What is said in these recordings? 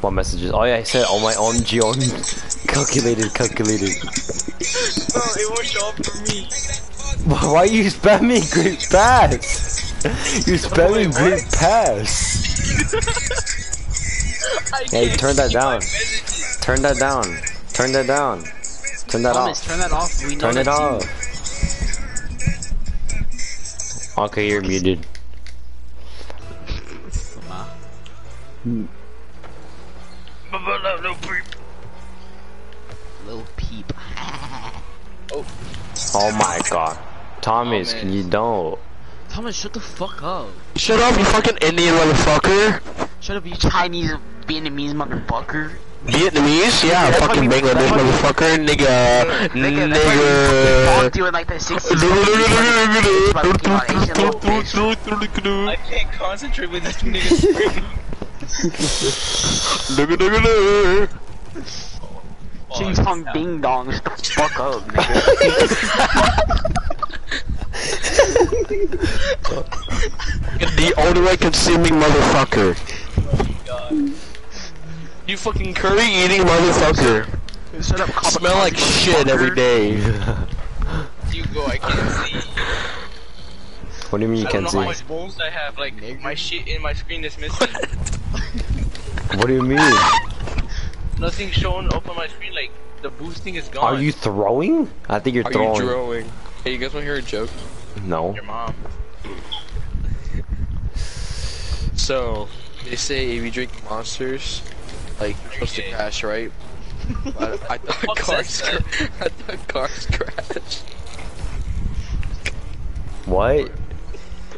What messages? Oh yeah, I said on my own on calculated, calculated. Bro, it won't show up for me. Why are you spamming great pass? You're spamming great pass. I Hey, can't turn that down. Turn that down. Turn that down. Turn that Thomas, off. turn that off. We Turn it that's you. off. Okay, you're muted. Uh, Little peep. Little peep. Oh. oh my god. Thomas, Oh, can you don't? Thomas, shut the fuck up. Shut up, you fucking Indian motherfucker. Shut up, you Chinese Vietnamese motherfucker. Vietnamese? Yeah, That's fucking what Bangladesh that's what you- motherfucker. Nigga. Nigga, that's why you fucking Nigga. talk like the 60s. By looking on Asian little bitch. I can't concentrate with this nigga screaming. Nigga, nigga, nigga. Oh, Ching chong ding dong, shut the fuck up, nigga. The only way consuming motherfucker. God. You fucking curry eating motherfucker. Shut up, cop- Smell like shit every day. You go, I can't see. What do you mean you I don't can't know how see? much boost I have. Like, my shit in my screen is missing. What do you mean? Nothing shown up on my screen. Like, the boosting is gone. Are you throwing? I think you're Are throwing. you drawing? Hey, you guys wanna hear a joke? no. Your mom. So, they say if you drink monsters, like, you're supposed to crash, right? But I thought cars, that, I thought cars crash. What?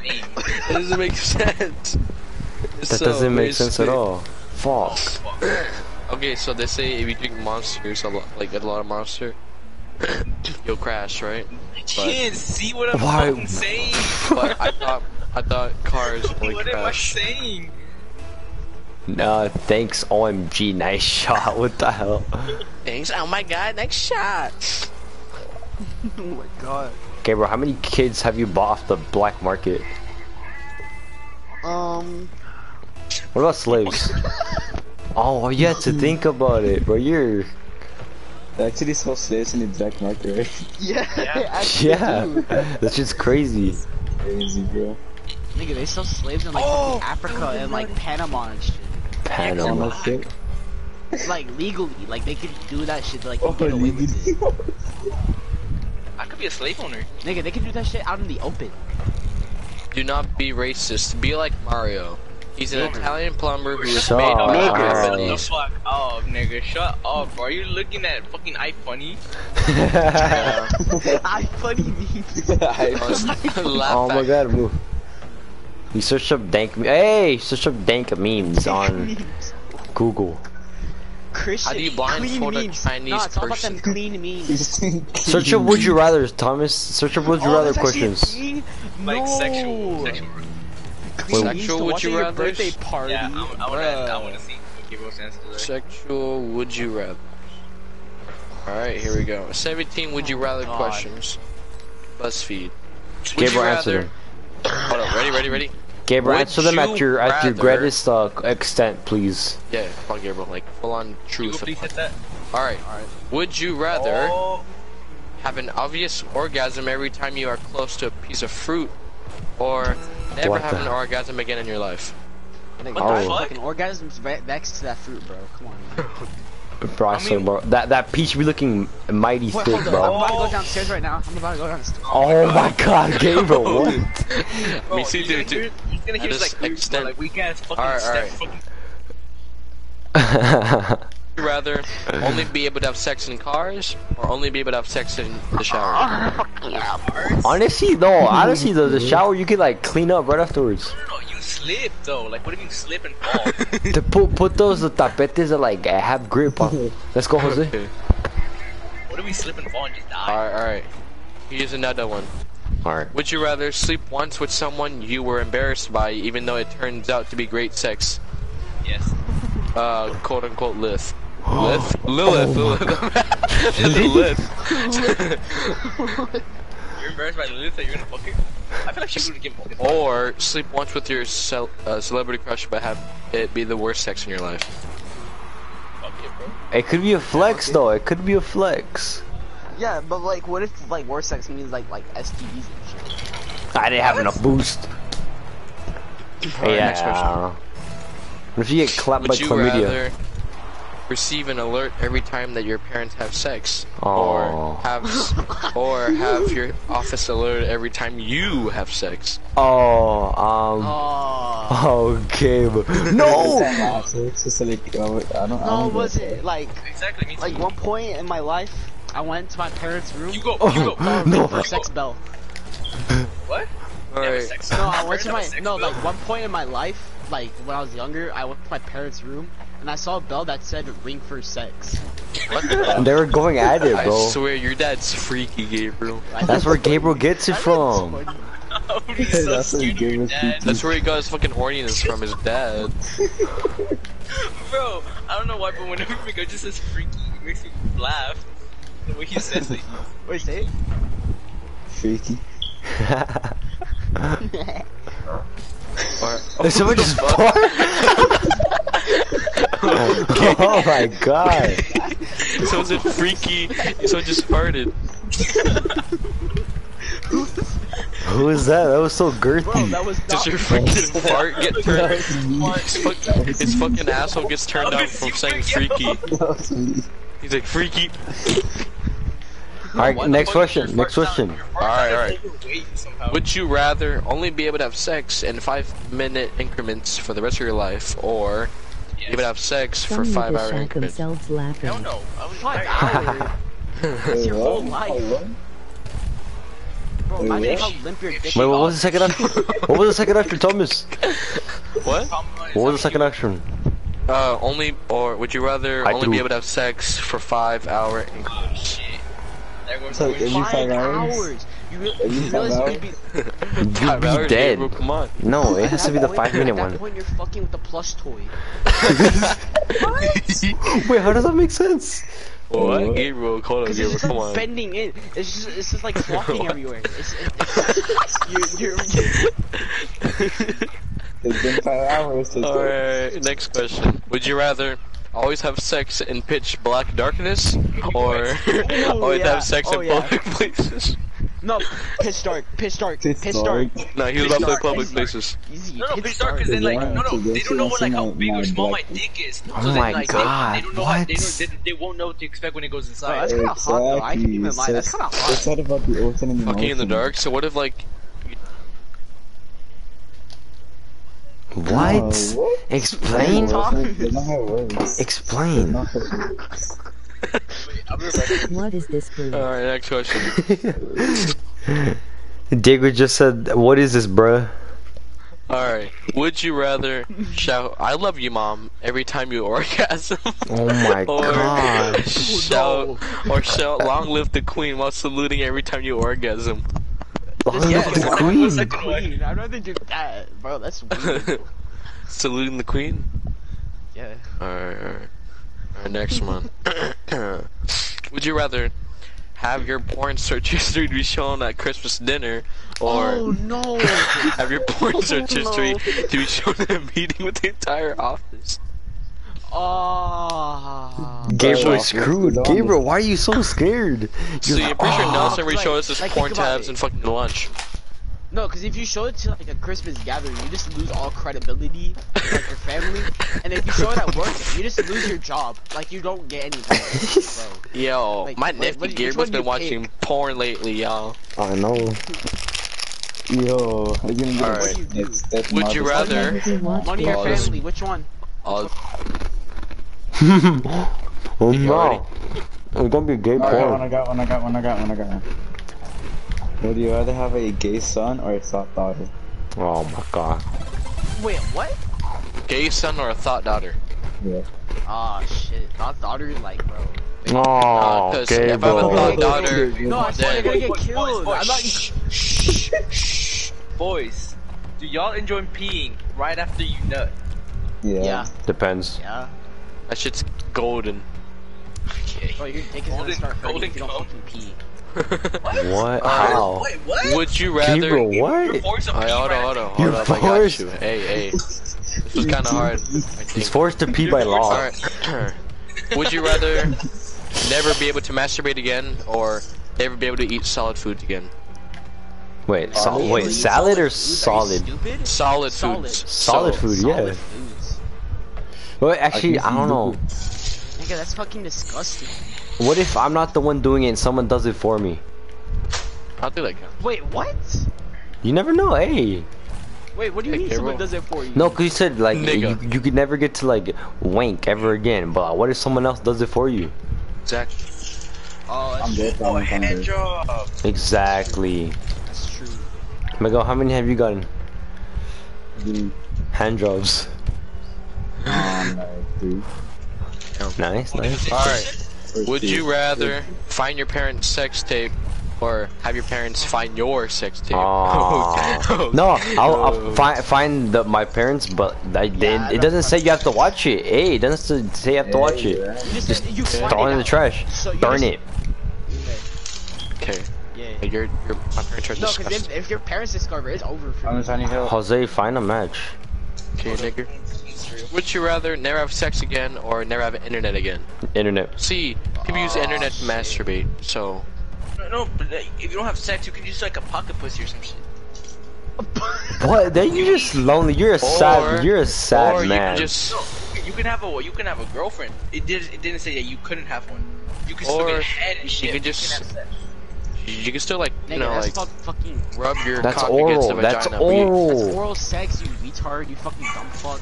Hey, It doesn't make sense. That doesn't make sense at all. Fuck. Okay, so they say if you drink monsters, a lot, like a lot of monster, you'll crash, right? I can't see what I'm Why- fucking saying. But I thought, I thought cars only what am I crash. saying? Nah, thanks OMG, nice shot. What the hell? Thanks. Oh my god, next shot. Oh my god. Okay, bro, how many kids have you bought off the black market? Um, What about slaves? oh, you had to think about it, bro. You're. They actually sell slaves in the black market, right? yeah, Yeah. Yeah. That's just crazy. Crazy, bro. Nigga, they sell slaves in like Oh! fucking Africa and like Panama and shit. Panama. Shit. Like legally, like they could do that shit, like Oh, get away legally. with it. I could be a slave owner. Nigga, they could do that shit out in the open. Do not be racist. Be like Mario. He's an Nigger. Italian plumber who was Shut made up. by Nigger. Shut the fuck up, nigga. Shut up, bro. Are you looking at fucking iFunny? Yeah. I funny memes. Laugh oh my god, move. You search up dank. me- Hey, search up dank memes on memes. Google. Christian, How do you clean blindfold a. Chinese no, it's all about them person? clean memes. Search up would you rather, Thomas. Search up would you Oh, rather that's actually a questions. thing? Like no. sexual, sexual. Clean sexual would watch you at your birthday party. Yeah, I, I wanna, I wanna see what people sense. Sexual would you rather? Alright, here we go. 17 would you Oh, rather God. questions. BuzzFeed. Gabriel, answer them. Hold up, ready, ready, ready? Gabriel, Would answer them at you your at your greatest uh, extent, please. Yeah, come on, Gabriel, like full on truth. please hit that. Alright, would you rather Oh, have an obvious orgasm every time you are close to a piece of fruit, or never What have the- an orgasm again in your life? Nigga, What the oh. fuck? fucking orgasms ve- next to that fruit, bro. Come on. Man. Bro, I I mean- bro. That that peach be looking mighty Wait, thick, hold on. I'm bro. about to go downstairs right now. I'm about to go downstairs. Oh my god, Gabriel, what? bro, Me oh, too, he's gonna dude, hear- dude. He's gonna hear just like weird, extend- like we can't fucking Alright, step alright. fucking. Would you rather only be able to have sex in cars, or only be able to have sex in the shower? honestly, no. Honestly, the, the shower you can like clean up right afterwards. No, no, you slip though. Like, what if you slip and fall? To put put those the tapetes that like have grip on. Let's go, Jose. Okay. what if we slip and fall and just die? Alright, alright. Here's another one. All right. Would you rather sleep once with someone you were embarrassed by, even though it turns out to be great sex? Yes. Uh, quote unquote Lilith. Lilith? Lilith. Lilith. You're embarrassed by Lilith that you're gonna fuck her? I feel like she would get fucking. or sleep once with your cel- uh, celebrity crush, but have it be the worst sex in your life. it, bro. It could be a flex though. It could be a flex. Yeah, but like, what if like worse sex means like like STDs and shit? I didn't have enough boost. Alright, yeah. next question. What if you get clapped by Would you chlamydia? Rather receive an alert every time that your parents have sex, Aw. or have or have your office alert every time you have sex? Oh, um, Oh. okay, but no. So it's just like, I don't, I don't No, was it like Exactly. Like one point in my life? I went to my parents' room. You go. You go. no. for sex bell. What? Alright. Sex No, I went to my parents have a sex no bill? like one point in my life, like when I was younger, I went to my parents' room and I saw a bell that said "ring for sex." The they were going at it, bro. I swear your dad's freaky, Gabriel. That's where Gabriel gets it from. it's. Oh, so That's what scared gave of your us That's where he got his fucking horniness from, his dad. Bro, I don't know why, but whenever Miguel just says freaky, it makes me laugh. The way he says it. Wait, say it. Freaky. Or, Did someone just fart? oh my god. someone said freaky, someone just farted. Who is that? That was so Bro, girthy. that was Does your fucking fart get turned? His fucking, his fucking asshole gets turned down from saying freaky. That was me. He's like freaky. Alright, next fuck is your question. Next question. sound- your fart Alright, sound alright. Would you rather only be able to have sex in five minute increments for the rest of your life, or Yes. be able to have sex for Some need five to hour shock increments? themselves laughing. Hell no. I was Five tired. hours. Wait, your whole what? life. What? Bro, Wait, imagine what? how limp your dick Wait, what was the second after? What was the second after Thomas? What? What was the second after? Uh, only, or would you rather I only threw- be able to have sex for five hour? Oh shit. There goes So the every wind. five Five hours? hours. You, re- Every you five realize you hours? could be. You'd be hours, dead. Gabriel, come on. No, it has to be the five minute point- At one. that point, you're fucking with the plush toy. Wait, how does that make sense? What? What? Gabriel, hold on, Because Gabriel, it's come like on. bending in. It's just, it's just like flopping everywhere. It's, it, it's, you're, you're, It's been five hours. since Alright, next question. Would you rather always have sex in pitch black darkness, or oh, always yeah. have sex Oh, in yeah. public places? No, pitch dark, pitch dark, It's pitch dark. dark. No, he was Pitch about to public places. No, no, pitch pitch dark is They in like no, no, they don't know see like how big or small my dick is. Oh my like, God, they, they don't know how, they, what? don't, they, they won't know what to expect when it goes Bro, inside. that's kind of hot though. I can't even lie. That's kind of hot. It's not about the ocean and the Fucking in the dark. So what if like What? Explain? That's not- that's not how it works. Explain. That's not how it works. What is this food? Alright, next question. Diego just said, "What is this, bruh?" Alright. Would you rather shout I love you mom every time you orgasm? Oh my or god. shout or shout long live the queen while saluting every time you orgasm. Long Yeah, live the queen. the queen? I'd rather do that, bro. That's weird. saluting the queen? yeah. Alright, alright. Alright, next one. Would you rather have your porn search history be shown at Christmas dinner or oh no. have your porn search Oh, history no. to be shown at a meeting with the entire office? Oh. Gabriel Bro, screwed. Gabriel, why are you so scared? See, You're I'm pretty sure ah, Nelson "Oh." already showed us his Like, porn tabs it. and fucking lunch. No, because if you show it to like a Christmas gathering, you just lose all credibility, with like your family. And if you show it at work, you just lose your job. Like you don't get any money, bro. Yo, Like, my what- nephew what- which Gabriel's one do been watching pick? porn lately, y'all. I know. Yo, I'm gonna get Alright. What do you do? It's, that's Would you rather- Would you watch Money or family? Which one? Uh, oh You already- no. It's gonna be gay porn. I got one. I got one, I got one, I got one, I got one. Would you rather have a gay son or a thought daughter? Oh my god. Wait, what? gay son or a thought daughter? Yeah. Ah shit, Thought daughter, is like bro. Oh, Because gay if I have a thought daughter, No, I swear you're gonna get Boys, boys, killed. boys, I'm not. shh, shh, shh. Boys, do y'all enjoy peeing right after you nut? Yeah. Yeah, Depends. yeah. that shit's golden. Okay. Bro, your dick is gonna Golden- start hurting golden if you don't cum. fucking pee. What? Uh, How? Wait, what? Would you rather? Gabriel, what? forced to Alright, pee hold right on, hold on, after hold You're up, I got forced. you. Hey, hey. This was kinda hard. He's forced to pee by law. Alright. Would you rather never be able to masturbate again, or never be able to eat solid foods again? Wait, so, Really? wait, Eat salad or foods? Solid? Stupid? Solid, Solid. foods. Solid So- food, Solid yeah. foods. Well, actually, can I don't know. Nigga, that's fucking disgusting. What if I'm not the one doing it and someone does it for me? I'll do that. count. Wait, what? You never know, hey. Wait, what do you Hey, mean someone does it for you? No, cause you said like you, Nigga. you could never get to like wank ever again. But what if someone else does it for you? Exactly. Oh, that's, I'm good. Oh, hand good. job. Exactly. that's true. Miguel, how many have you gotten? Mm, Hand jobs. Um, like three. Nice, nice. Alright. Or Would you rather find your parents' sex tape, or have your parents find your sex tape? Ah. Aw. no, I'll, I'll find find the, my parents, but I, they, Yeah, I it doesn't say you have to watch it. Hey, it doesn't say you have to watch it. Yeah, You just, Just you Throw it in the trash. So Burn it. Okay. Yeah. You're, you're, my parents are No, because disgusting. if, if your parents discover it, it's over for you. trying to help. Jose, find a match. Okay, nigga. Would you rather never have sex again or never have internet again? Internet. See, people use the internet to masturbate, so No, no, but like, if you don't have sex, you can use like a pocket pussy or some shit. What? Then you're just lonely. You're a sad. You're a sad or you man. can just No, you can have a you can have a girlfriend. It did it didn't say that you couldn't have one. You can still get head and you shit. could but just- can't have sex. you can still like you Nigga, know that's like called fucking. rub your That's cock against the oral. That's vagina. but you- That's oral. oral sex, you retard, you fucking dumb fuck.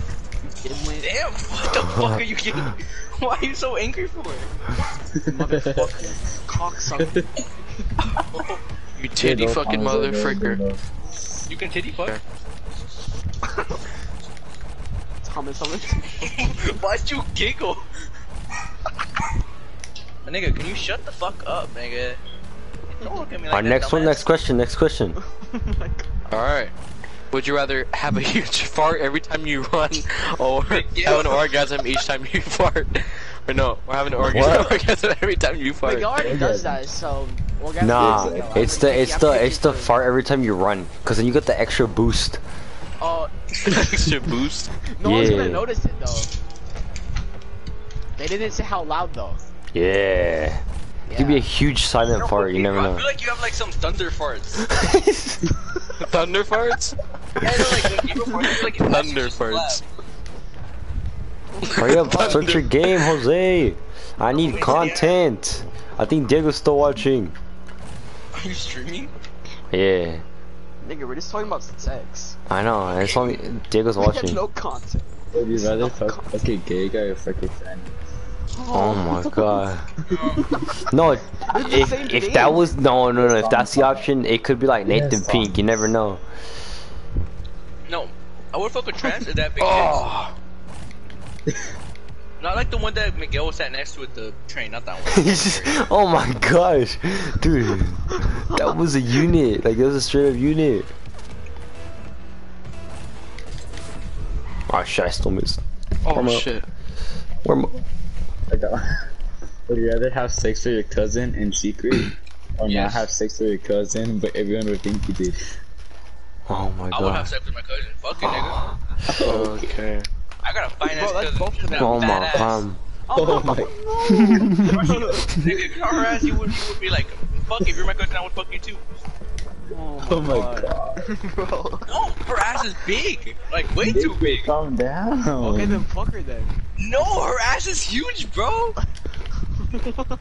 You dimwit. Damn, what the fuck are you getting? Why are you so angry for it? Motherfucker. Cocksucker. You titty Yeah, fucking motherfucker. no, no. You can titty fuck? Thomas, Thomas. Why'd you giggle? nigga, can you shut the fuck up, nigga? Don't look at me like Our that, next one. dumbass. Next question. Next question. Oh All right. Would you rather have a huge fart every time you run, or Yeah. have an orgasm each time you fart? Or no, or have an orgasm, orgasm every time you fart. Wait, he already does that, so. orgasm Nah, is- it's the it's the it's the Yeah, fart every time you run, cause then you get the extra boost. Oh, Extra boost. no one's gonna notice it though. They didn't say how loud though. Yeah. It could be a huge silent fart. You never know. I know. feel like you have like some thunder farts. Thunder farts. Yeah, I know, like, when people fart, I feel like it makes you Thunder farts. Hurry up, start your game, Jose. I need content. I think Diego's still watching. Are you streaming? Yeah, Nigga, we're just talking about sex. I know. It's only Diego's We have watching. no content. Would you rather fuck fuck a gay guy or fuck a friend? Oh my god. No, if if that was no no no if that's the option, it could be like Nathan Yes, Pink. You never know. No, I would fuck with trans if that makes Oh. Not like the one that Miguel sat next to at the train, not that one. oh my gosh, dude, that was a unit. Like that was a straight up unit. Oh shit! I still missed. oh Warm up. shit. Where am I uh, got. Would you rather have sex with your cousin in secret, or not have sex with your cousin, but everyone would think you did? Oh my god. I would have sex with my cousin. Fuck it, nigga. Okay. I got a finance Bro, that's cousin. both of them. Oh my Badass. god. Oh, oh my. Nigga, if you her ass, you would, you would be like, fuck, if you're my cousin, I would fuck you too. Oh my god. Bro. No, her ass is big. Like, way too big. Calm down. Okay, then fuck her then. No, her ass is huge, bro.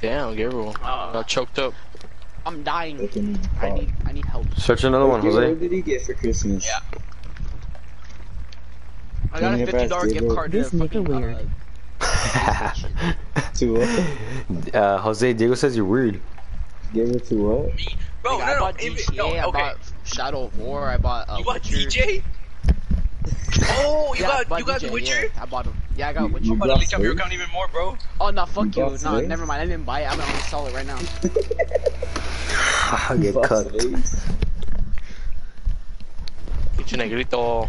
Damn, Gabriel. Got choked up. I'm dying. I need, I need help. Search another one, Okay, What did he get for Christmas? Yeah. I got a Give me a fifty dollar gift card to This nigga fucking, weird. uh, To what? uh, Jose Diego says you're weird. Give it to what? Bro, nigga, no, I no, bought if it- GTA, no, I okay. bought Shadow of War, I bought uh, You bought Witcher. DJ? Oh, you yeah, got you got DJ, Witcher? Yeah, I bought him. Yeah, I got You- Witcher. you I'm about to bought leech up your account even more, bro. Oh no, fuck You you. No, Slaves? never mind. I didn't buy it. I'm gonna install it right now. I Get Fuck cut. slaves. Pinche negrito.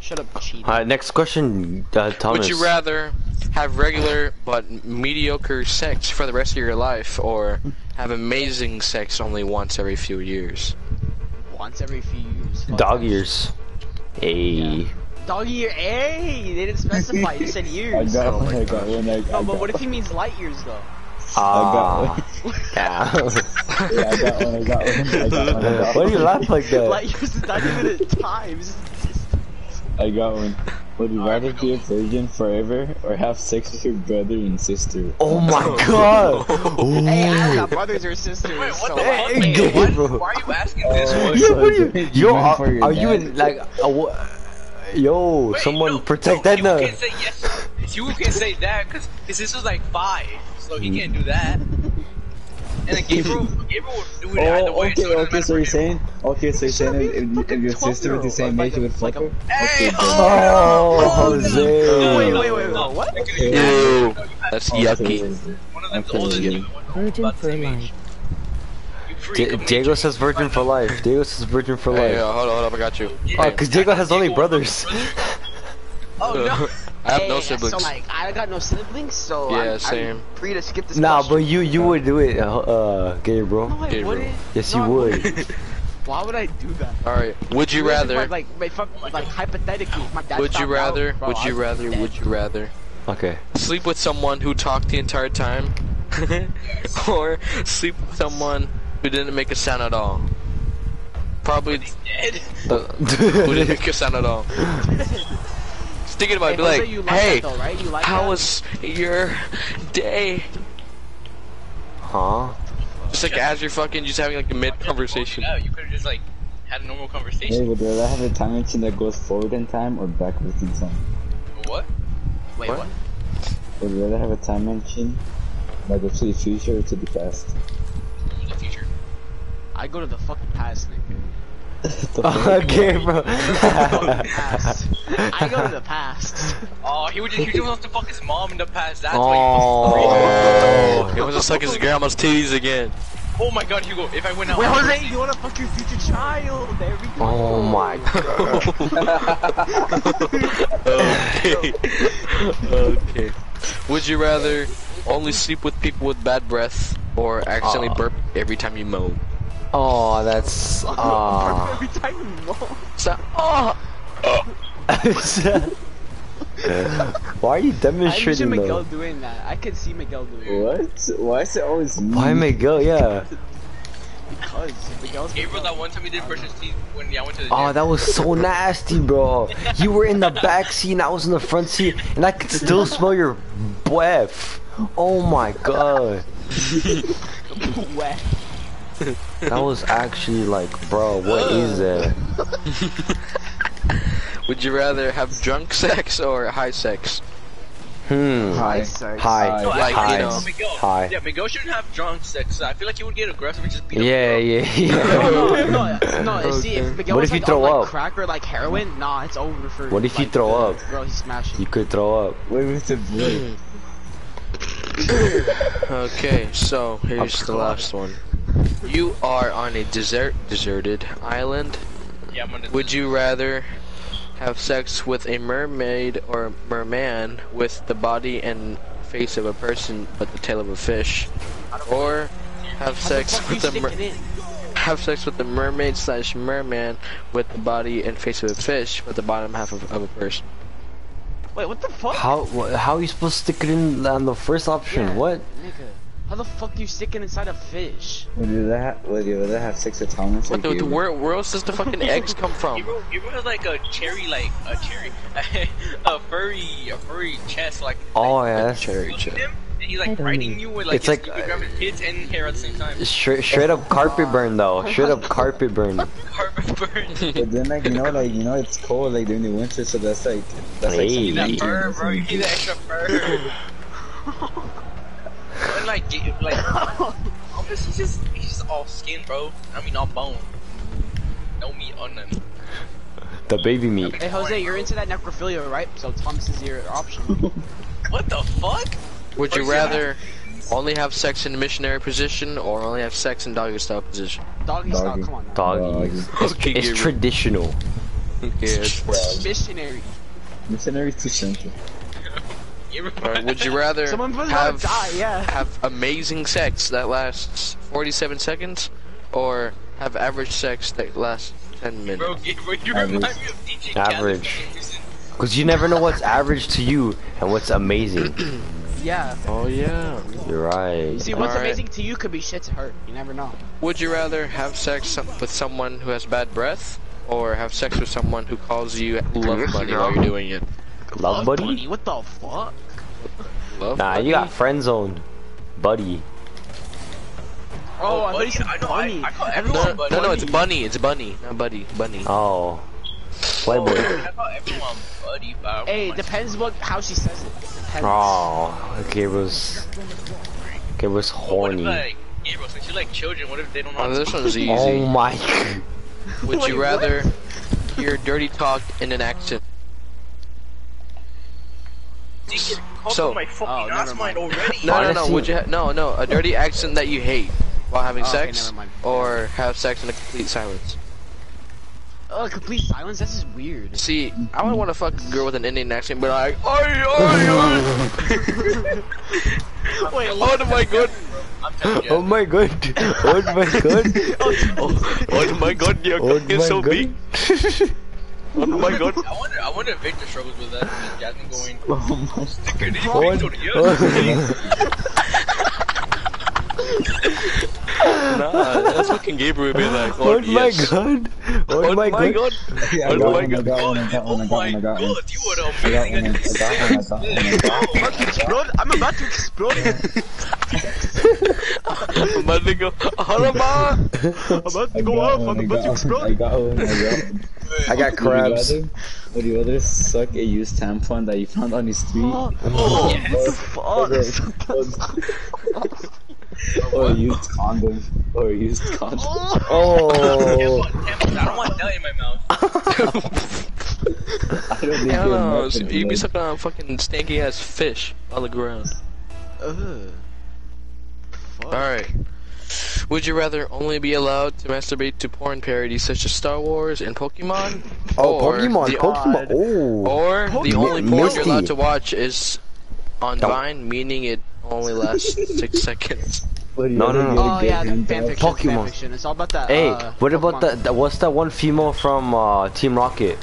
Shut up, cheat. Alright, next question, uh, Thomas. Would you rather have regular but mediocre sex for the rest of your life, or have amazing sex only once every few years? Once every few years. Fuck Dog that ears. Hey. Doggy year, hey, they didn't specify. You said years. I got Oh one, my I got one, I, I No, got but what if he means light years though? Ah. Yeah, I got one, I got one, I got one, I got Why do you laugh like that? Light that? years is not even a time. It's just- I got one. Would you rather be a virgin forever or have sex with your brother and sister? Oh my oh. god! Hey, I don't Ooh. got brothers or sisters. Wait, what so the Hey, fuck? gay, man? Why, why are you asking this? Oh, one? Yeah, so what are you? Yo, are, are you in like a wha- Yo, Wait, someone no, protect no, that You can't say yes. You can say that because his sister's like five, so he can't do that. And then Gabriel, Gabriel would do it either Oh, way. okay, so it doesn't okay, so matter you're for him. saying, okay, so you're saying be if, if, fucking your sister was the 12-year-old, same like age, you a- would fuck like a- her? Hey, Okay, Oh, Jose. No, wait, wait, wait, wait, what? Okay. Ew. That's Okay. yucky. One of them's Okay. older than you. one of them's Virgin about the for same age. life. You freak, Di- I'm gonna Diego hit says you. virgin for life. Diego says virgin for Hey, life. uh, hold on, hold up, I got you. Oh, cause Diego has only brothers. Oh no! I have Hey, no siblings. So like, I got no siblings, so Yeah, I'm, same. I'm free to skip this. Nah, question. but you you would do it, uh, uh Gabriel. No, I Gabriel. wouldn't. Yes, No, you would. Why would I do that? Alright, would you rather, Like, like, like, like hypothetically, my dad would you rather, out, bro, would you rather, dead. would you rather Okay. sleep with someone who talked the entire time? or sleep with someone who didn't make a sound at all? Probably Dead. who didn't make a sound at all. Just thinking about it, be Hey, like, you like hey, that though, right? You like how that? was your day? Huh? Just like as you're fucking, just having like a mid conversation. Yeah, you could have just like had a normal Hey, conversation. would you rather have a time machine that goes forward in time or backwards in time? What? Wait, What? what? Would you rather have a time machine that goes to the future or to the past? The future. I go to the fucking past, nigga. The fuck? Okay, bro. I go to the past. Oh, he would just he just wants to fuck his mom in the past. That's oh. It was just like his grandma's titties again. oh my god, Hugo! If I went out. Wait, Jose, you wanna fuck your future child? There we go. Oh my god. okay. okay. Would you rather only sleep with people with bad breath or accidentally Aw. burp every time you moan? Oh, that's. Every time you walk. So, oh, Why are you demonstrating? I envision demonstrating Miguel though? doing that. I could see Miguel doing it. What? Why is it always me? Why Miguel? Yeah. Because Miguel's Gabriel, that one time he did brush his teeth when I went to the oh, gym. Oh, that was so nasty, bro. You were in the back seat and I was in the front seat, and I could still smell your breath. Oh my god. wet. That was actually like, bro, what is that? would you rather have drunk sex or high sex? Hmm. Hi. Sorry. High. No, Like, actually, you know. Miguel. Hi. Yeah, Miguel shouldn't have drunk sex. I feel like he would get aggressive and just beat up Yeah, the yeah, No, no, no, no. See, if Miguel What was if you like throw on, like, up? crack or like heroin, nah, it's over for. What if you throw the- up? Bro, he's smashing. You could throw up. Wait, wait, the boy. Okay, so here's the last one. You are on a desert, deserted island. Yeah, I'm gonna. Would you rather have sex with a mermaid or merman with the body and face of a person but the tail of a fish, or have How the sex with a mer- have sex with a mermaid slash merman with the body and face of a fish but the bottom half of, of a person? Wait, what the fuck? How wha- how are you supposed to stick it in on the first option? Yeah, What? Nigga, how the fuck you stick it inside a fish? Would you rather have, would you rather have six with Thomas or What the, the, Gabriel? where, where else does the fucking eggs come from? Gabriel, Gabriel has like a cherry, like a cherry, a furry, a furry chest, like. Oh like, yeah, that's Cherry chest. at him, and he's like don't riding you with like. It's his, like, you can uh, grab and hair at the same time. straight straight up carpet burn though. Straight up carpet burn. Carpet burn. But then, like, you know, like, you know, it's cold, like, during the winter, so that's like, that's like Hey. something that fur, bro. You need that extra fur. And like, get- like, Thomas, he's just, he's just all skin, bro. I mean, all bone. No meat on them. The baby meat. Hey Jose, you're into that necrophilia, right? So Thomas is your option. What the fuck? Would you Or is it- rather only have sex in the missionary position or only have sex in doggy style position? Doggy style, come on now. Doggies. It's, Okay, it's Gabriel. traditional. Yes. Missionary. Missionary too simple. Alright, would you rather have die, yeah. have amazing sex that lasts 47 seconds or have average sex that lasts 10 minutes? Bro, Gabriel, you Average. me of DJ Average. Cause you never know what's average to you and what's amazing. Yeah. Oh yeah. You're right. See, what's Alright. amazing to you could be shit to her. You never know. Would you rather have sex with someone who has bad breath, or have sex with someone who calls you love buddy while you're doing it? Love buddy? What the fuck? Love Nah, buddy? you got friend zoned, buddy. Oh, oh I buddy, you said I know, I- bunny. I call No, everyone no, buddy. no, no, it's bunny. It's bunny, not buddy. Bunny. Oh, playboy. Oh, I call everyone buddy, but Hey, like- depends what how she says it. Depends. Oh, okay, was okay was But what if, horny. like, Gabriel, since you like children, what if they don't oh, know Oh, how this one's easy. Oh my. Would you Wait, what? rather hear dirty talk in an accent? Take So- my fucking Oh, ass mind mind. already. No, no, no. Would you? Ha- no, no. A dirty accent that you hate while having Oh, sex, never mind. or have sex in a complete silence. Oh, complete silence. That's just weird. See, I would want to fuck a girl with an Indian accent, but like, oi, oi, oi. Wait, oh my god, I'm telling you. Oh my god. Oh my god. Oh, oh, oh my god, your Oh cock is so big. Oh my god. I wonder, I wonder if Victor struggles with that. Jasmine going, Oh my "Sticker, did you Oh, think so? Yeah." Nah, that's fucking Gabriel be like, Oh oh, my yes. god. Oh my god. Yeah, Oh got my one, I got one, I got one, I got one, I. God, you are the I got one, amazing explode. I'm about to explode. I'm about to go, Harama! I'm about to go off. I'm about to one, I explode. got one, I got. I got crabs. Would you rather, would you rather suck a used tampon that you found on the street? Oh, or, what the fuck? Or, or a used condom? Or a used condom? Oh. Tampon, tampon, I don't want that in my mouth. I don't think I don't you're know, nothing, you'd be oh. sucking on a fucking stanky ass fish on the ground. Ugh. Alright. Would you rather only be allowed to masturbate to porn parodies such as Star Wars and Pokemon? Oh, or Pokemon, the- Pokemon. Oh. Or the only porn Misty. you're allowed to watch is on Don't- Vine, meaning it only lasts six seconds. Would No, no, no. Oh yeah, the hand fan job? fiction. Pokemon. Fan. It's all about that. Hey, uh, what about Pokemon. the, the what's that one female from uh, Team Rocket?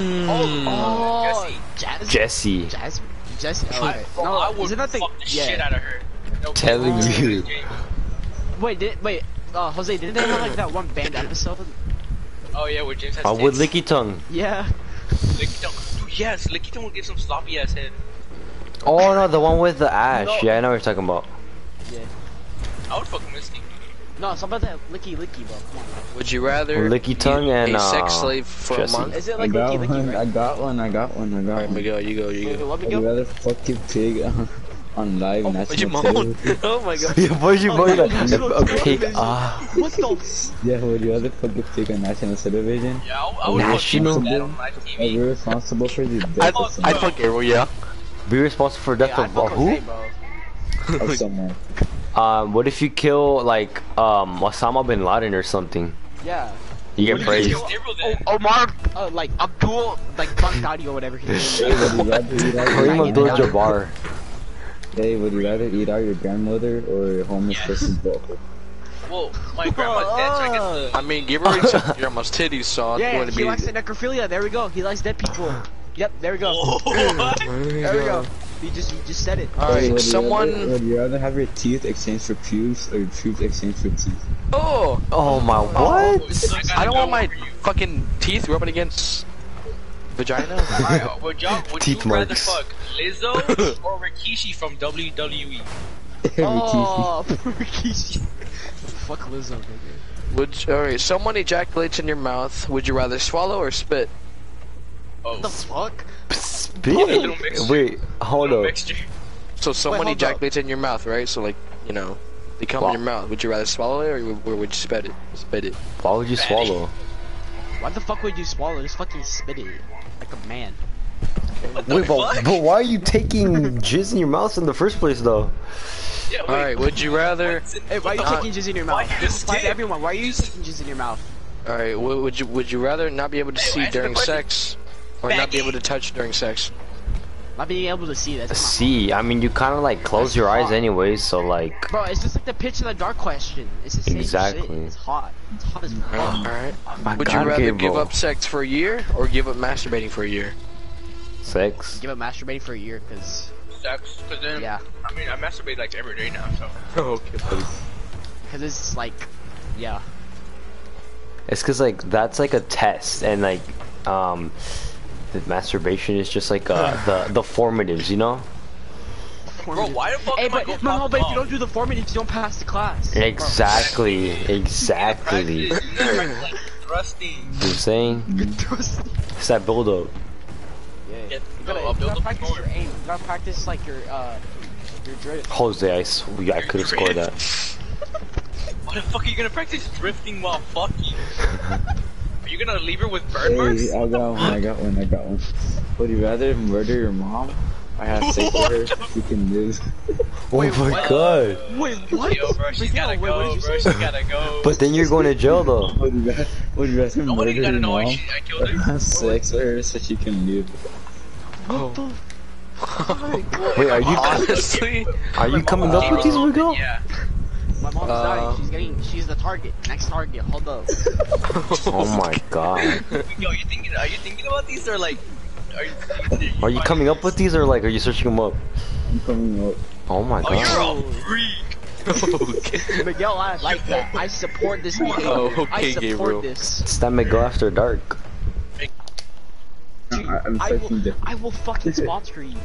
Oh, Jessie. Jazz. Jessie. Jazz. Jess. Oh, I, okay. bro, No, I would isn't that the fuck the yeah? shit out of her. No, Telling no, you. Wait, did wait? Uh, Jose, didn't they have like that one band episode? Oh yeah, where James has Uh, with. Licky Tongue. Yeah. Lickitung. Dude, yes, Lickitung will give some sloppy ass head. Oh no, the one with the ash. No. Yeah, I know what you're talking about. I would fuck Misty. No, it's about that licky licky, bro. Come on. Would you rather Licky tongue and, a sex uh, slave for Jessie. a month? Is it I like got licky licky, one, I got one, I got one, I got Alright, one. Miguel, you go, you go. let me Would you go. rather fuck your pig on, on live Oh, why'd you national moan? television? oh my god. Yeah, why'd you Oh, moan yeah, A pig. Ah. What the? Yeah, would you rather fuck your pig on national television? Yeah, I, I would National? fuck that Are you responsible for the death of I'd fuck Gabriel, yeah. Be responsible for death of fuck Jose, who? Of someone. Um, what if you kill like um Osama bin Laden or something? Yeah. You get praised. Gabriel then. Omar, uh, like Abdul, like Baghdadi or whatever his name is. would you rather eat out Kareem your Abdul-Jabbar. Hey, would you rather eat out your grandmother or a homeless Yes. person's butthole? Well, my grandma's dead, so I guess I mean, Gabriel eats your grandma's titties, so I Yeah, want to he likes the necrophilia. There we go. He likes dead people. Yep, there we go. There we go. He just, he just said it. Alright, would you someone. Rather, would you rather have your teeth exchanged for pubes or your pubes exchanged for teeth? Oh! Oh my what? I don't want my fucking teeth rubbing against vagina. Alright, would y'all would Teeth you rather marks. fuck Lizzo or Rikishi from? WWE? Oh, Rikishi. Fuck Lizzo, nigga. Would you, alright, someone ejaculates in your mouth. Would you rather swallow or spit? Oh, The fuck? little Spit? mixture. Wait, hold on. up. So someone hold up. ejaculates in your mouth, right? So like, you know, they come in your mouth. Would you rather swallow it or, or would you spit it? Spit it. Why would you swallow? Why the fuck would you swallow? Just fucking spit it. Like a man. Wait, but, but why are you taking jizz in your mouth in the first place, though? Yeah, wait, Alright, would you rather? Hey, why are you what the- taking jizz in your mouth? you Explain to everyone. Why are you taking jizz in your mouth? Alright, would, would you? Would you rather not be able to Hey, see during sex, or not be able to touch during sex? Not being able to see. That's See, I mean, you kind of like close That's your eyes hot. anyways, so like. Bro, it's just like the pitch in the dark question. It's the same Exactly. shit. It's hot. It's hot as fuck. Alright. Oh Would God, you rather give up sex for a year or give up masturbating for a year? Sex? Give up masturbating for a year, cause Sex, cause then, yeah, I mean, I masturbate like every day now, so. okay, cause it's like, yeah. It's cause like that's like a test, and like, um, the masturbation is just like uh the the formatives, you know? Bro, why the fuck Hey, am I but going no, no, but if you don't do the formatives, you don't pass the class. Exactly, exactly. You know, like, thrusting. You're saying Trust it's that build up. Yeah. You gotta, I'll you gotta practice your aim. You gotta practice like your uh your drift. Jose, I, sw- I could have scored that. Why the fuck are you gonna practice drifting while fucking? Are you gonna leave her with burn marks? Hey, I got one, I got one, I got one. Would you rather murder your mom I have sex What with her so you can live? Oh my god! Wait, what? Yo, bro, she's Miguel, gotta wait, go, did you bro, she's gotta go. But then you're going to jail though. Would you rather, would you rather Nobody murder gotta your know I, mom sh- I or killed her. have sex with her so she can live? What oh. the fuck? Wait, are you Honestly, are you coming up with these, Miguel? Yeah. My mom's Uh, dying. She's getting. She's the target. Next target. Hold up. Oh my god! Yo, are you thinking? Are you thinking about these or like? Are you? Are you coming up with these or like are you searching them up? I'm coming up. Oh my Oh, you're god! a freak. okay. Miguel, I like that. I support this behavior. Oh, I okay, support Gabriel. this. It's that Miguel after dark. Dude, I- I'm I will, fucking different. I will fucking sponsor you.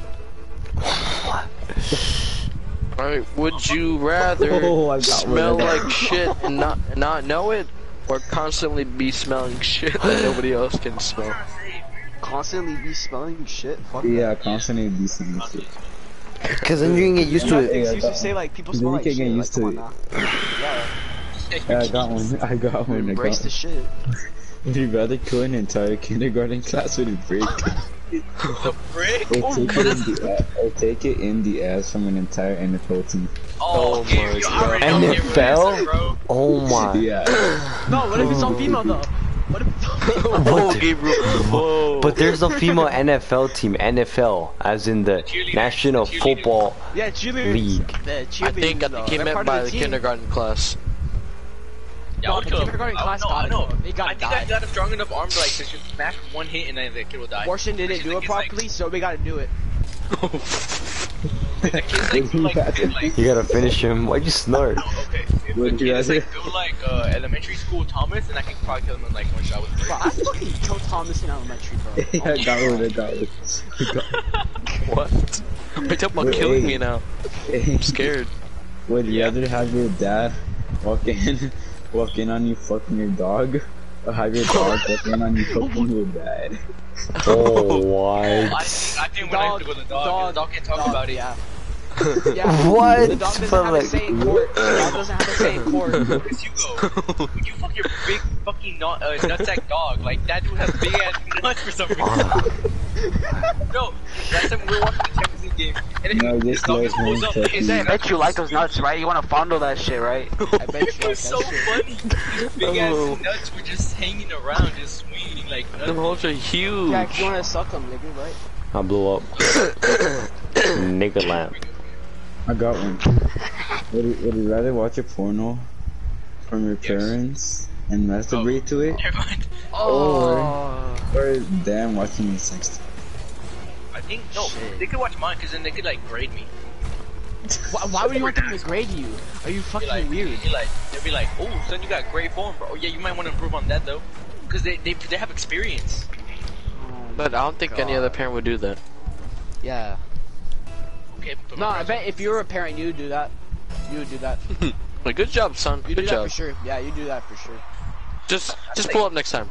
Alright, would you rather Oh, I got smell like shit and not not know it, or constantly be smelling shit that nobody else can smell? Constantly be smelling shit. Fuck Yeah, constantly decent shit. Cause then you can get used to it. You used to say like people smell like can shit. get like, used come to on it. now. Yeah. Yeah, I got one. I got one. I Embrace got the shit. Would you rather kill an entire kindergarten class with a brick? The frick? or, oh, take it in the a- or take it in the ass from an entire NFL team? Oh, Oh my you already know NFL? bro. Oh my! Yeah. No, what if it's all female though? What if it's all female? Oh, Gabriel. Whoa. But there's a female NFL team, NFL, as in the Cheerleaders, National cheerleaders. Football. Yeah, cheerleaders. League. The I think I though. think he They're meant by of the kindergarten class. Yeah, I No, would the kill him. kindergarten I- class no, got I it, know. though. They got I think I got a strong enough arm to like to just smack one hit and then the kid will die. Abortion didn't Because do it kid's like- properly, so we gotta do it. Kid's like, like, like, You gotta finish him. Why'd you snort? okay. If Would the you kid is like built like uh, elementary school Thomas, and I can probably kill him in like one shot with a Bro, I fucking killed Thomas in elementary, bro. yeah, I got one. I got one. What? Are you talking about Wait, killing hey. me now? Hey, I'm scared. Would you Yeah. rather have your dad walk in, walk in on you fucking your dog, or have your dog walk in on you fucking your dad? Oh I, what? I think when I have to go to the dog, dog, the dog can't talk dog, about it. Yeah. Yeah. What? The dog doesn't But have like- a say in court. The dog doesn't have a say in court. Lucas Hugo, would you fuck your big fucking nut, uh, nutsack dog? Like that dude has big ass nuts for some reason. no, last time we were watching the Champions League game, and No, this this dog was just pulls up. second. His I bet you like those nuts, right? You wanna fondle that shit, right? I bet you It was so funny. His big Oh. ass nuts were just hanging around, just swinging like Them nuts. holes are huge. Yeah, 'cause you wanna suck them, nigga, right? I blew up. Nigga lamp. I got one. Would you, would you rather watch a porno from your Yes. parents and masturbate oh. to it, Never mind. Oh. or them watching your sex? I think no, Shit. they could watch mine because then they could like grade me. Why, why would you want them to grade you? Are you Be fucking like, weird? Be like, they'd be like, oh, son, you got great form, bro. Oh, yeah, you might want to improve on that though, because they, they they have experience. Oh but I don't think any other parent would do that. Yeah. Okay. but No, I bet if you were a parent, you would do that. You would do that. Like, good job, son. You do Good that job. for sure. Yeah, you do that for sure. Just just pull up next time.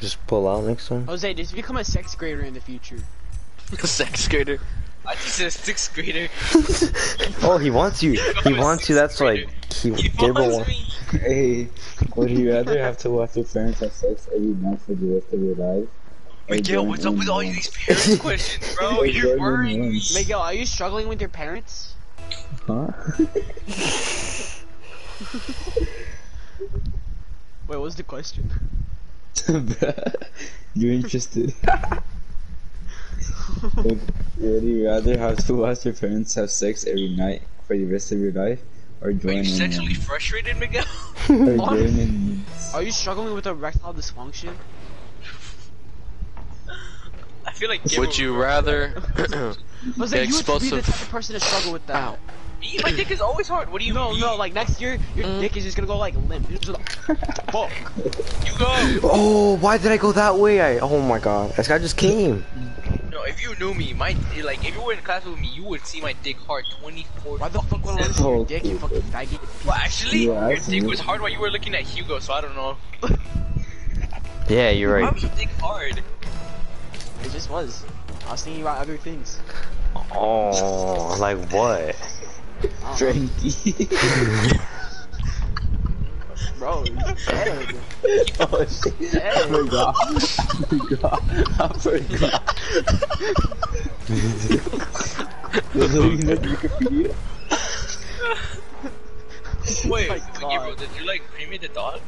Just pull out next time. Jose, just become a sex grader in the future. A sex grader. I just said a sixth grader. Oh, he wants you. He wants you. That's like he He Gabriel follows wants. me. Hey, would you rather have to watch your parents have sex every month for the rest of your life? Or Miguel, what's up with all once? these parents questions, bro? Or You're join in worrying me. Miguel, are you struggling with your parents? Huh? Wait, what was the question? You're interested. would, would you rather have to watch your parents have sex every night for the rest of your life, or Are join you in? sexually frustrated, Miguel? Or join in? Are you struggling with erectile dysfunction? I feel like Would you rather? Was Get like you would be the type of person to struggle with that. Ow. Me, my dick is always hard. What do you No, mean? no, like next year, your Mm. dick is just gonna go like limp. You're just like, fuck. You go. Oh, why did I go that way? I oh my god, this guy just came. No, if you knew me, my like if you were in class with me, you would see my dick hard 24 Why the fuck would I fucking want see your dick, you fucking faggot? Well, actually, Yeah, your dick it. was hard while you were looking at Hugo, so I don't know. Yeah, you're Why right. was your dick hard? It just was. I was thinking about other things. Oh, like what? Frankie. Bro, you dead. oh shit! I forgot. I forgot. I forgot. There's a link in the Wikipedia. Wait, my Gabriel, God. did you like cremate the dog?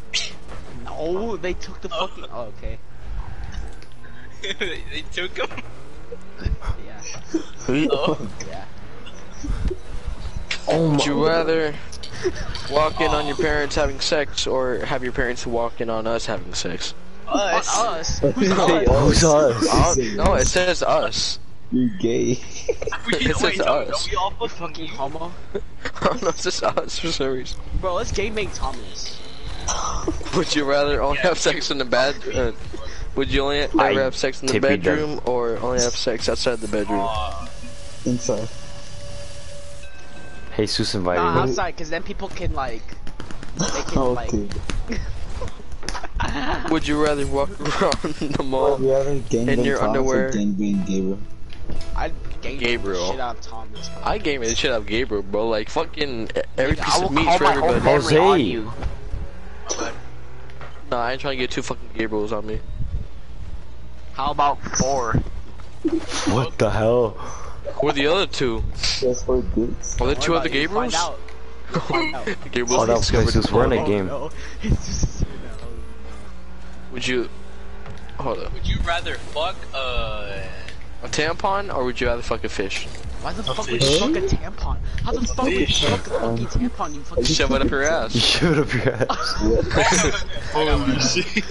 No, they took the fucking. Oh, okay. they took him. Yeah. Oh. Yeah. Oh Would you rather walk in on your parents having sex, or have your parents walk in on us having sex? Us. On us. Who's Who's us? Oh, no, it says us. You're gay. It says wait, us. no, we all You fucking fucking you. homo. Oh no, it says us for some reason. Bro, let's game make Thomas. Would you rather only have sex in the bed? Uh, would you only ever I have sex in the typically bedroom, or only have sex outside the bedroom? Aw, Inside. Jesus invited Nah, me. outside, cause then people can like. They can Okay. Would you rather walk around the mall? you rather gangbang In your Thomas underwear. or gangbang Gabriel? I'd game Gabriel. the shit out of Thomas. Bro. I game the shit out of Gabriel, bro. Like fucking every Nigga, piece of meat call for my own everybody. on Jose. you. Nah, I ain't trying to get two fucking Gabriels on me. How about four? What the hell? Who are the other two? Just for dicks. Are there two other about it, you'll Find Gabriels? out. Gabriels Oh, that was discovered Jesus. the We're in a world. game. No, it's just, no. Would you? Hold up. Would you rather fuck uh? A tampon, or would you rather fuck a fish? Why the fuck would you fuck a tampon? How the fuck would you fuck a fucking tampon, you fucking Shove it up your ass. You shove it up your ass. Holy shit.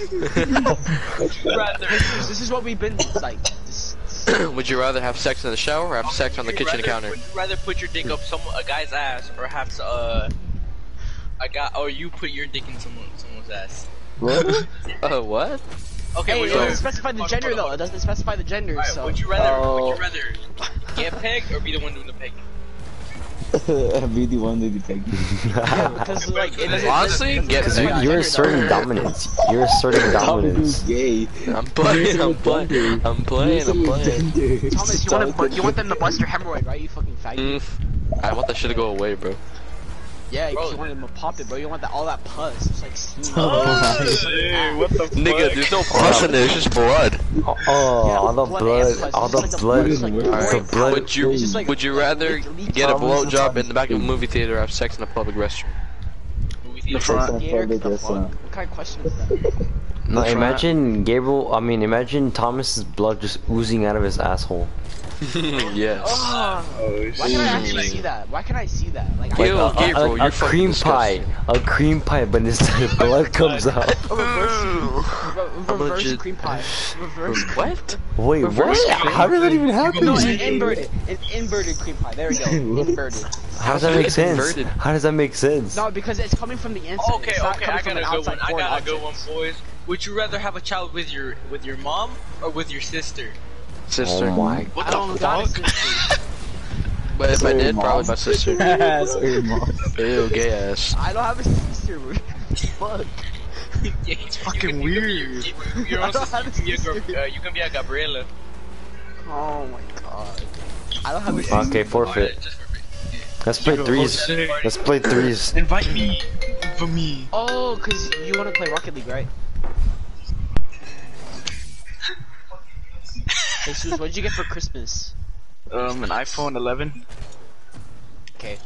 rather This is what we've been like. This, this, would you rather have sex in the shower or have sex on the kitchen rather- counter? Would you rather put your dick up some a guy's ass or have uh a guy or you put your dick in someone someone's ass? What? Uh, what? Okay, hey, would it doesn't specify the gender though. It doesn't specify the gender, Alright, so. would you rather Oh. would you rather get pegged or be the one doing the pegging? Be the one to be pegging. Because like it doesn't. Honestly, it doesn't get Because you, the you're asserting dominance. You're asserting Thomas dominance. is gay. I'm playing, I'm playing, I'm playing, I'm playing. Thomas, you want to, you want them to bust your hemorrhoid, right? You fucking faggot. Mm, I want that shit to go away, bro. Yeah, Bro. you want them to pop it, bro. You want that all that pus. It's like steam. Oh, hey, what the Nigga, there's no pus in there, it's just blood. Oh, all the blood blood, all the blood, It's like the Alright, blood. Would you, like- would you rather get a out. blowjob in the back of a movie theater or have sex in a public restroom? The front. The restaurant. What kind of question is that? No, imagine Gabriel. I mean, imagine Thomas's blood just oozing out of his asshole. yes. Oh, why can I actually see that? Why can I see that? Like, Ew, I, a, Gabriel, a, you're a fucking cream pie, a cream pie, but instead blood comes out. a reverse, re- reverse legit- cream pie. Reverse. What? Wait, Reverse what? How did that even happen? No, an inverted, an inverted cream pie. There we go. Inverted. How does that make sense? inverted. How does that make sense? No, because it's coming from the inside. Okay, it's not okay, I got a an good one. I got a good object. one, boys. Would you rather have a child with your with your mom or with your sister? Sister. Oh my. What I the don't got a fuck? But if I did, Mom. probably my sister. Yes, or mom. Ew, gay ass. I don't have a sister. bro. Fuck. yeah, it's fucking weird. You can be your I own don't sister. have You can be a, a uh, you can be a Gabriela. Oh my god. I don't have a sister. Okay, forfeit. Alright, just for free. Let's play threes. Let's play threes. Invite me for me. Oh, cause you want to play Rocket League, right? Jesus, what did you get for Christmas? Um, an iPhone 11. Okay.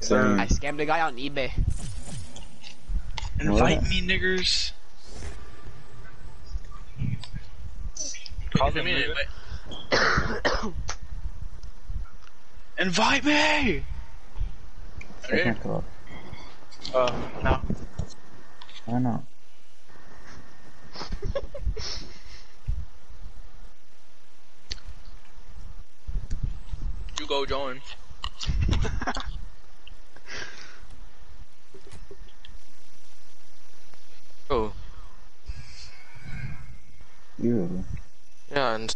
Sorry. I scammed a guy on eBay. Invite What? me, niggers. Call Give them me. Invite me! I can't talk. Uh, no. Why not? You go join. Oh, You. yeah, and